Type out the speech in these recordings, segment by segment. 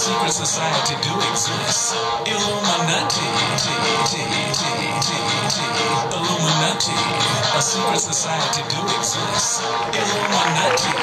society do exist. Illuminati, Illuminati, a secret society do exist. Illuminati,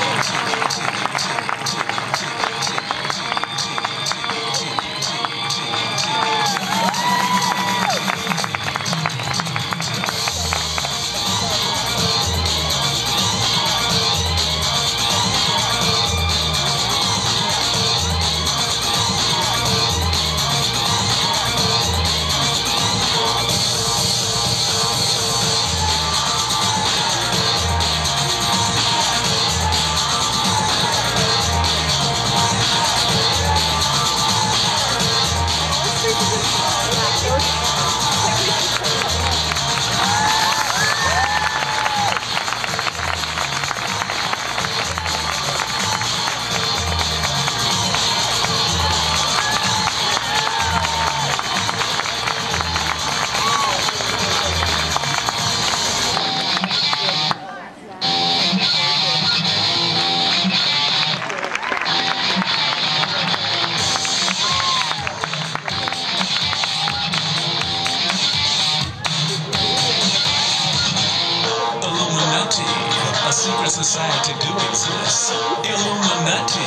secret society do exist. Illuminati.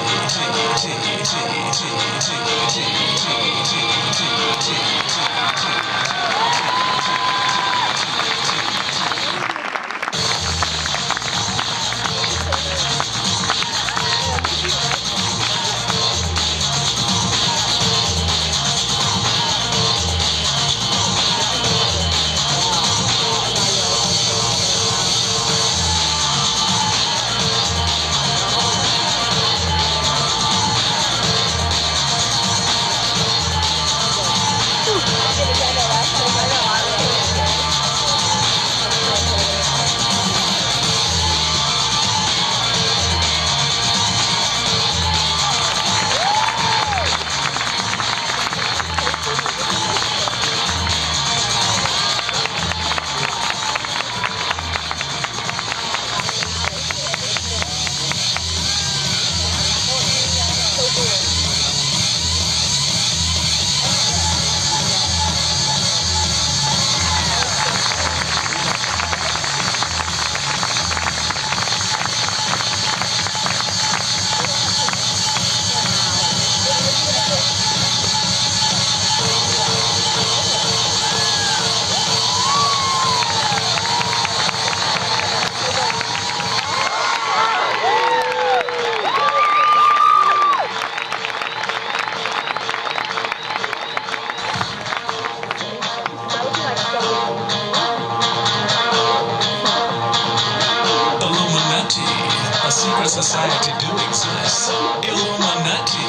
Secret society do exist. Illuminati,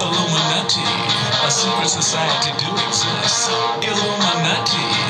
Illuminati, a secret society do exist. Illuminati.